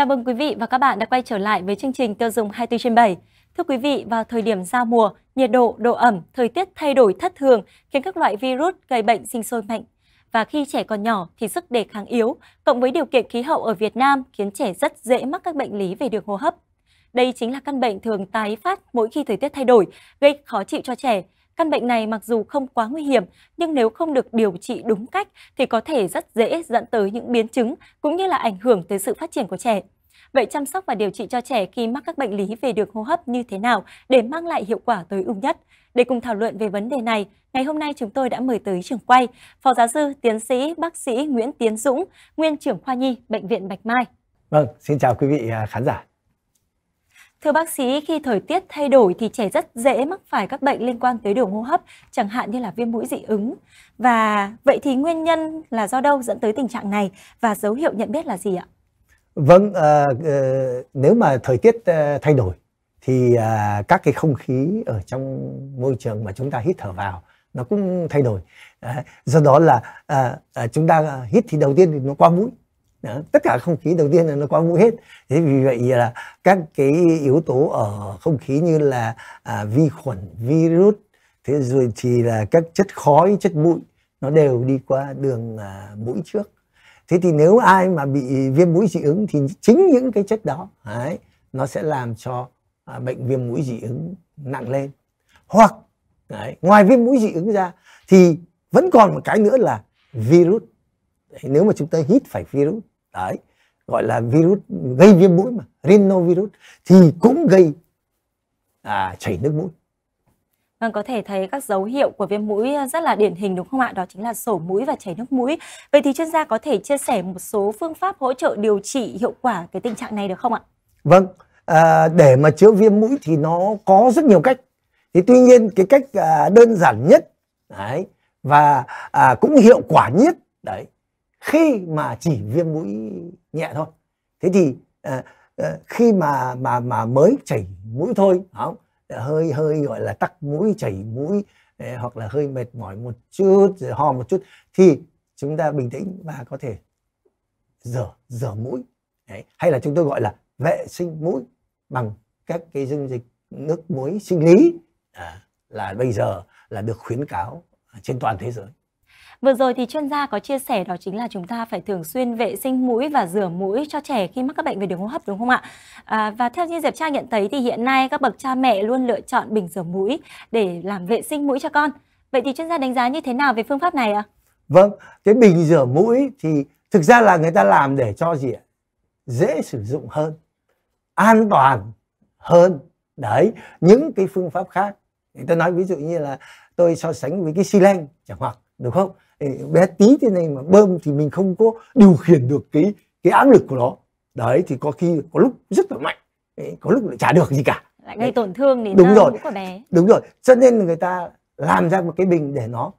Chào mừng quý vị và các bạn đã quay trở lại với chương trình tiêu dùng 24 trên 7. Thưa quý vị, vào thời điểm giao mùa, nhiệt độ, độ ẩm, thời tiết thay đổi thất thường khiến các loại virus gây bệnh sinh sôi mạnh. Và khi trẻ còn nhỏ thì sức đề kháng yếu, cộng với điều kiện khí hậu ở Việt Nam khiến trẻ rất dễ mắc các bệnh lý về đường hô hấp. Đây chính là căn bệnh thường tái phát mỗi khi thời tiết thay đổi, gây khó chịu cho trẻ. Căn bệnh này mặc dù không quá nguy hiểm, nhưng nếu không được điều trị đúng cách thì có thể rất dễ dẫn tới những biến chứng cũng như là ảnh hưởng tới sự phát triển của trẻ. Vậy chăm sóc và điều trị cho trẻ khi mắc các bệnh lý về đường hô hấp như thế nào để mang lại hiệu quả tối ưu nhất? Để cùng thảo luận về vấn đề này, ngày hôm nay chúng tôi đã mời tới trường quay Phó giáo sư, tiến sĩ, bác sĩ Nguyễn Tiến Dũng, nguyên trưởng khoa nhi Bệnh viện Bạch Mai. Vâng, xin chào quý vị à, khán giả. Thưa bác sĩ, khi thời tiết thay đổi thì trẻ rất dễ mắc phải các bệnh liên quan tới đường hô hấp, chẳng hạn như là viêm mũi dị ứng. Và vậy thì nguyên nhân là do đâu dẫn tới tình trạng này và dấu hiệu nhận biết là gì ạ? Vâng, à, ờ, nếu mà thời tiết ờ, thay đổi thì à, các cái không khí ở trong môi trường mà chúng ta hít thở vào nó cũng thay đổi. À, do đó là à, à, chúng ta hít thì đầu tiên thì nó qua mũi. Đó, tất cả không khí đầu tiên là nó qua mũi hết. Thế vì vậy là các cái yếu tố ở không khí như là à, vi khuẩn, virus, thế rồi thì là các chất khói, chất bụi nó đều đi qua đường à, mũi trước. Thế thì nếu ai mà bị viêm mũi dị ứng thì chính những cái chất đó đấy, nó sẽ làm cho à, bệnh viêm mũi dị ứng nặng lên. Hoặc đấy, ngoài viêm mũi dị ứng ra thì vẫn còn một cái nữa là virus. Đấy, nếu mà chúng ta hít phải virus đấy gọi là virus gây viêm mũi mà rhinovirus thì cũng gây à, chảy nước mũi Vâng, có thể thấy các dấu hiệu của viêm mũi rất là điển hình đúng không ạ? Đó chính là sổ mũi và chảy nước mũi. Vậy thì chuyên gia có thể chia sẻ một số phương pháp hỗ trợ điều trị hiệu quả cái tình trạng này được không ạ? Vâng, à, để mà chữa viêm mũi thì nó có rất nhiều cách. Thì tuy nhiên cái cách à, đơn giản nhất đấy và à, cũng hiệu quả nhất đấy khi mà chỉ viêm mũi nhẹ thôi. Thế thì à, à, khi mà mà mà mới chảy mũi thôi, không? hơi hơi gọi là tắc mũi chảy mũi ờ, hoặc là hơi mệt mỏi một chút rồi ho một chút thì chúng ta bình tĩnh và có thể rửa rửa mũi Đấy. hay là chúng tôi gọi là vệ sinh mũi bằng các cái dung dịch nước muối sinh lý à, là bây giờ là được khuyến cáo trên toàn thế giới Vừa rồi thì chuyên gia có chia sẻ đó chính là chúng ta phải thường xuyên vệ sinh mũi và rửa mũi cho trẻ khi mắc các bệnh về đường hô hấp đúng không ạ? À, và theo như Diệp Trang nhận thấy thì hiện nay các bậc cha mẹ luôn lựa chọn bình rửa mũi để làm vệ sinh mũi cho con. Vậy thì chuyên gia đánh giá như thế nào về phương pháp này ạ? Vâng, cái bình rửa mũi thì thực ra là người ta làm để cho gì ạ? Dễ sử dụng hơn, an toàn hơn. Đấy, những cái phương pháp khác. Người ta nói ví dụ như là tôi so sánh với cái xi lanh chẳng hạn, được không? Bé tí thế này mà bơm thì mình không có điều khiển được cái cái áp lực của nó. Đấy thì có khi có lúc rất là mạnh. Có lúc lại chả được gì cả. Lại gây tổn thương đến đúng rồi. của bé. Đúng rồi. Cho nên người ta làm ra một cái bình để nó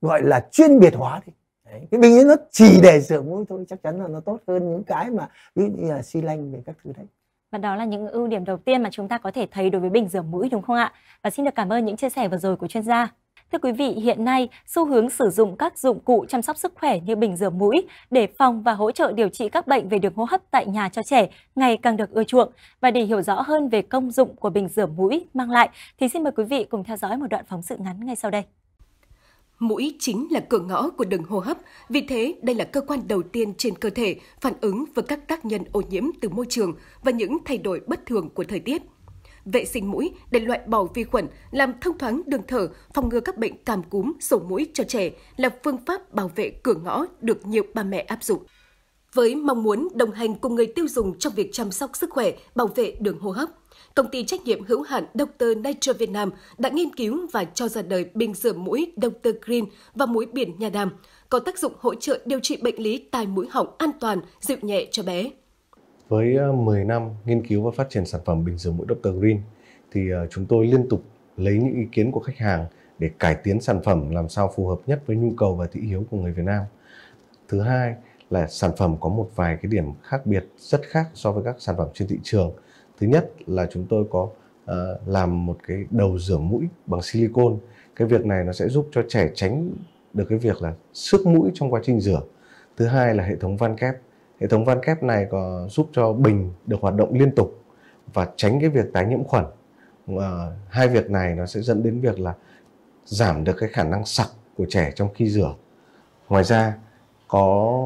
gọi là chuyên biệt hóa đi. Đấy. cái bình ấy nó chỉ để sửa mũi thôi chắc chắn là nó tốt hơn những cái mà ví dụ như là xi lanh về các thứ đấy. Và đó là những ưu điểm đầu tiên mà chúng ta có thể thấy đối với bình rửa mũi đúng không ạ? Và xin được cảm ơn những chia sẻ vừa rồi của chuyên gia. Thưa quý vị, hiện nay xu hướng sử dụng các dụng cụ chăm sóc sức khỏe như bình rửa mũi để phòng và hỗ trợ điều trị các bệnh về đường hô hấp tại nhà cho trẻ ngày càng được ưa chuộng. Và để hiểu rõ hơn về công dụng của bình rửa mũi mang lại thì xin mời quý vị cùng theo dõi một đoạn phóng sự ngắn ngay sau đây. Mũi chính là cửa ngõ của đường hô hấp, vì thế đây là cơ quan đầu tiên trên cơ thể phản ứng với các tác nhân ô nhiễm từ môi trường và những thay đổi bất thường của thời tiết vệ sinh mũi để loại bỏ vi khuẩn, làm thông thoáng đường thở, phòng ngừa các bệnh cảm cúm, sổ mũi cho trẻ là phương pháp bảo vệ cửa ngõ được nhiều ba mẹ áp dụng. Với mong muốn đồng hành cùng người tiêu dùng trong việc chăm sóc sức khỏe, bảo vệ đường hô hấp, công ty trách nhiệm hữu hạn Dr. Nature Việt Nam đã nghiên cứu và cho ra đời bình rửa mũi Dr. Green và mũi biển Nha Đàm, có tác dụng hỗ trợ điều trị bệnh lý tai mũi họng an toàn, dịu nhẹ cho bé. Với ờ, 10 năm nghiên cứu và phát triển sản phẩm bình rửa mũi Dr. Green thì ờ, chúng tôi liên tục lấy những ý kiến của khách hàng để cải tiến sản phẩm làm sao phù hợp nhất với nhu cầu và thị hiếu của người Việt Nam. Thứ hai là sản phẩm có một vài cái điểm khác biệt rất khác so với các sản phẩm trên thị trường. Thứ nhất là chúng tôi có uh, làm một cái đầu rửa mũi bằng silicon. Cái việc này nó sẽ giúp cho trẻ tránh được cái việc là xước mũi trong quá trình rửa. Thứ hai là hệ thống van kép hệ thống van kép này có giúp cho bình được hoạt động liên tục và tránh cái việc tái nhiễm khuẩn à, hai việc này nó sẽ dẫn đến việc là giảm được cái khả năng sặc của trẻ trong khi rửa ngoài ra có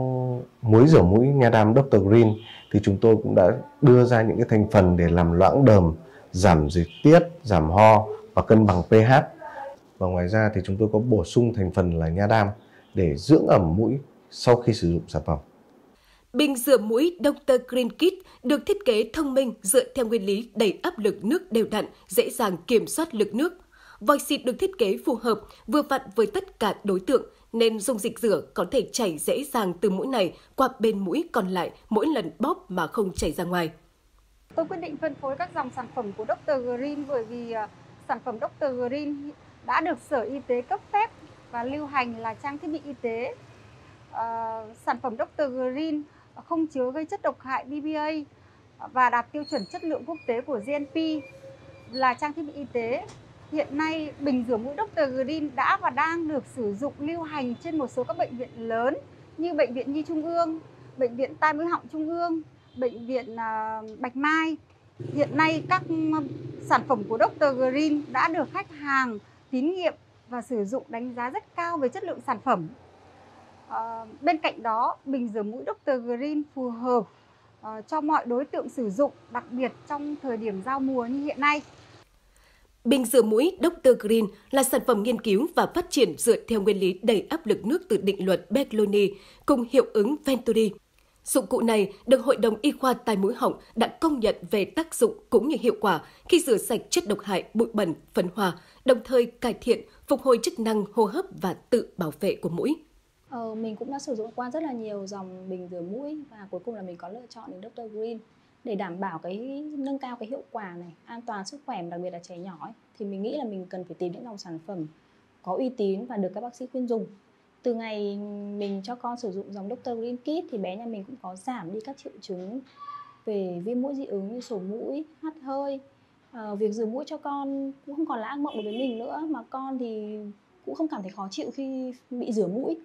muối rửa mũi nha đam Dr. Green thì chúng tôi cũng đã đưa ra những cái thành phần để làm loãng đờm giảm dịch tiết giảm ho và cân bằng pH và ngoài ra thì chúng tôi có bổ sung thành phần là nha đam để dưỡng ẩm mũi sau khi sử dụng sản phẩm. Bình rửa mũi Dr. Green Kit được thiết kế thông minh dựa theo nguyên lý đẩy áp lực nước đều đặn, dễ dàng kiểm soát lực nước. Vòi xịt được thiết kế phù hợp, vừa vặn với tất cả đối tượng, nên dung dịch rửa có thể chảy dễ dàng từ mũi này qua bên mũi còn lại mỗi lần bóp mà không chảy ra ngoài. Tôi quyết định phân phối các dòng sản phẩm của Dr. Green bởi vì à, sản phẩm Dr. Green đã được Sở Y tế cấp phép và lưu hành là trang thiết bị y tế. Uh, sản phẩm Dr. Green không chứa gây chất độc hại BPA và đạt tiêu chuẩn chất lượng quốc tế của GNP là trang thiết bị y tế. Hiện nay bình rửa mũi Dr. Green đã và đang được sử dụng lưu hành trên một số các bệnh viện lớn như bệnh viện Nhi Trung ương, bệnh viện Tai mũi họng Trung ương, bệnh viện à, Bạch Mai. Hiện nay các à, sản phẩm của Dr. Green đã được khách hàng tín nhiệm và sử dụng đánh giá rất cao về chất lượng sản phẩm. À, bên cạnh đó, bình rửa mũi Dr. Green phù hợp à, cho mọi đối tượng sử dụng, đặc biệt trong thời điểm giao mùa như hiện nay. Bình rửa mũi Dr. Green là sản phẩm nghiên cứu và phát triển dựa theo nguyên lý đẩy áp lực nước từ định luật Bernoulli cùng hiệu ứng Venturi. Dụng cụ này được Hội đồng Y khoa tai mũi họng đã công nhận về tác dụng cũng như hiệu quả khi rửa sạch chất độc hại, bụi bẩn, phấn hoa, đồng thời cải thiện, phục hồi chức năng hô hấp và tự bảo vệ của mũi. Ờ, mình cũng đã sử dụng qua rất là nhiều dòng bình rửa mũi và cuối cùng là mình có lựa chọn đến Dr. Green để đảm bảo cái nâng cao cái hiệu quả này, an toàn sức khỏe đặc biệt là trẻ nhỏ ấy, thì mình nghĩ là mình cần phải tìm những dòng sản phẩm có uy tín và được các bác sĩ khuyên dùng. Từ ngày mình cho con sử dụng dòng Dr. Green Kit thì bé nhà mình cũng có giảm đi các triệu chứng về viêm mũi dị ứng như sổ mũi, hắt hơi. À, việc rửa mũi cho con cũng không còn là ác mộng đối với mình nữa mà con thì cũng không cảm thấy khó chịu khi bị rửa mũi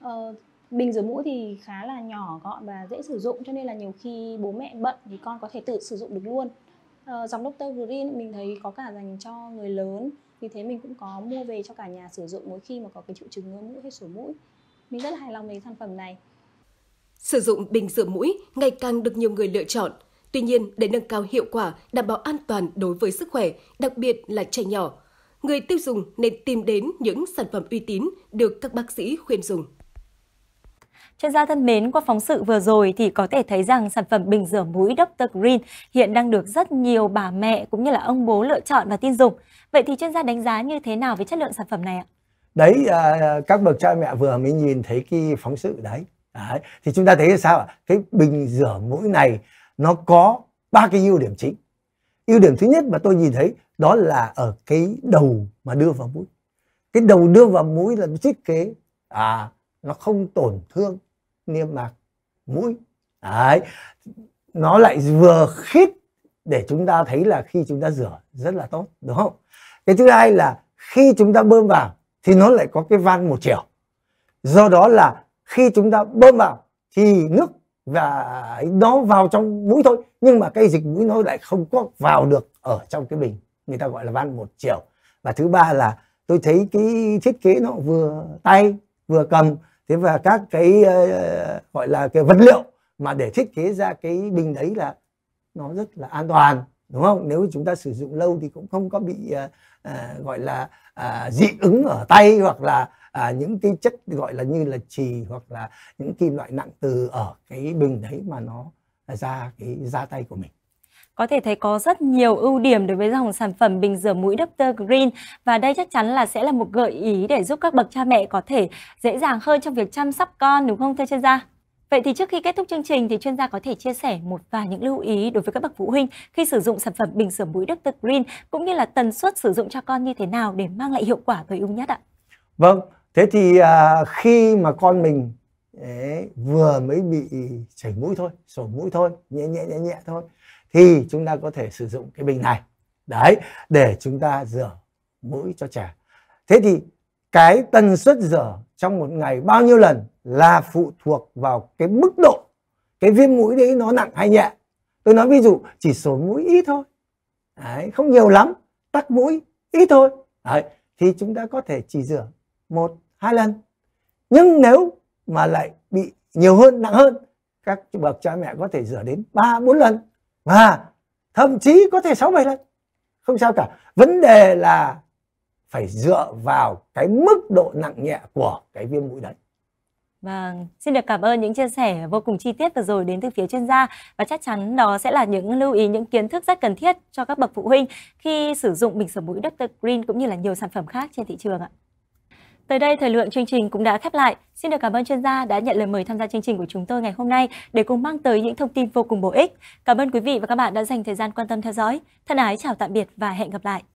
Ờ, bình rửa mũi thì khá là nhỏ gọn và dễ sử dụng cho nên là nhiều khi bố mẹ bận thì con có thể tự sử dụng được luôn ờ, dòng Dr. Green mình thấy có cả dành cho người lớn vì thế mình cũng có mua về cho cả nhà sử dụng mỗi khi mà có cái triệu chứng ngứa mũi hay sổ mũi mình rất là hài lòng với sản phẩm này Sử dụng bình rửa mũi ngày càng được nhiều người lựa chọn. Tuy nhiên, để nâng cao hiệu quả, đảm bảo an toàn đối với sức khỏe, đặc biệt là trẻ nhỏ, người tiêu dùng nên tìm đến những sản phẩm uy tín được các bác sĩ khuyên dùng. Chuyên gia thân mến, qua phóng sự vừa rồi thì có thể thấy rằng sản phẩm bình rửa mũi Dr. Green hiện đang được rất nhiều bà mẹ cũng như là ông bố lựa chọn và tin dùng. Vậy thì chuyên gia đánh giá như thế nào về chất lượng sản phẩm này ạ? Đấy, à, các bậc cha mẹ vừa mới nhìn thấy cái phóng sự đấy. đấy. Thì chúng ta thấy sao ạ? Cái bình rửa mũi này nó có ba cái ưu điểm chính. Ưu điểm thứ nhất mà tôi nhìn thấy đó là ở cái đầu mà đưa vào mũi. Cái đầu đưa vào mũi là thiết kế à nó không tổn thương niêm mạc mũi. Đấy, nó lại vừa khít để chúng ta thấy là khi chúng ta rửa rất là tốt, đúng không? Cái thứ hai là khi chúng ta bơm vào thì nó lại có cái van một chiều. Do đó là khi chúng ta bơm vào thì nước và nó vào trong mũi thôi, nhưng mà cái dịch mũi nó lại không có vào được ở trong cái bình, người ta gọi là van một chiều. Và thứ ba là tôi thấy cái thiết kế nó vừa tay, vừa cầm thế và các cái uh, gọi là cái vật liệu mà để thiết kế ra cái bình đấy là nó rất là an toàn đúng không? Nếu chúng ta sử dụng lâu thì cũng không có bị uh, uh, gọi là uh, dị ứng ở tay hoặc là uh, những cái chất gọi là như là trì hoặc là những kim loại nặng từ ở cái bình đấy mà nó ra cái da tay của mình có thể thấy có rất nhiều ưu điểm đối với dòng sản phẩm bình rửa mũi Dr. Green và đây chắc chắn là sẽ là một gợi ý để giúp các bậc cha mẹ có thể dễ dàng hơn trong việc chăm sóc con đúng không thưa chuyên gia? Vậy thì trước khi kết thúc chương trình thì chuyên gia có thể chia sẻ một vài những lưu ý đối với các bậc phụ huynh khi sử dụng sản phẩm bình rửa mũi Dr. Green cũng như là tần suất sử dụng cho con như thế nào để mang lại hiệu quả tối ưu nhất ạ? Vâng, thế thì à, khi mà con mình ấy, vừa mới bị chảy mũi thôi, sổ mũi thôi, nhẹ nhẹ nhẹ nhẹ thôi thì chúng ta có thể sử dụng cái bình này. Đấy để chúng ta rửa mũi cho trẻ. Thế thì cái tần suất rửa trong một ngày bao nhiêu lần là phụ thuộc vào cái mức độ cái viêm mũi đấy nó nặng hay nhẹ. Tôi nói ví dụ chỉ sổ mũi ít thôi. Đấy, không nhiều lắm tắc mũi ít thôi. Đấy, thì chúng ta có thể chỉ rửa một hai lần. Nhưng nếu mà lại bị nhiều hơn nặng hơn các bậc cha mẹ có thể rửa đến ba bốn lần và thậm chí có thể sáu bảy lần không sao cả vấn đề là phải dựa vào cái mức độ nặng nhẹ của cái viêm mũi đấy Vâng, xin được cảm ơn những chia sẻ vô cùng chi tiết vừa rồi đến từ phía chuyên gia và chắc chắn đó sẽ là những lưu ý, những kiến thức rất cần thiết cho các bậc phụ huynh khi sử dụng bình sửa mũi Dr. Green cũng như là nhiều sản phẩm khác trên thị trường ạ. Tới đây thời lượng chương trình cũng đã khép lại. Xin được cảm ơn chuyên gia đã nhận lời mời tham gia chương trình của chúng tôi ngày hôm nay để cùng mang tới những thông tin vô cùng bổ ích. Cảm ơn quý vị và các bạn đã dành thời gian quan tâm theo dõi. Thân ái chào tạm biệt và hẹn gặp lại.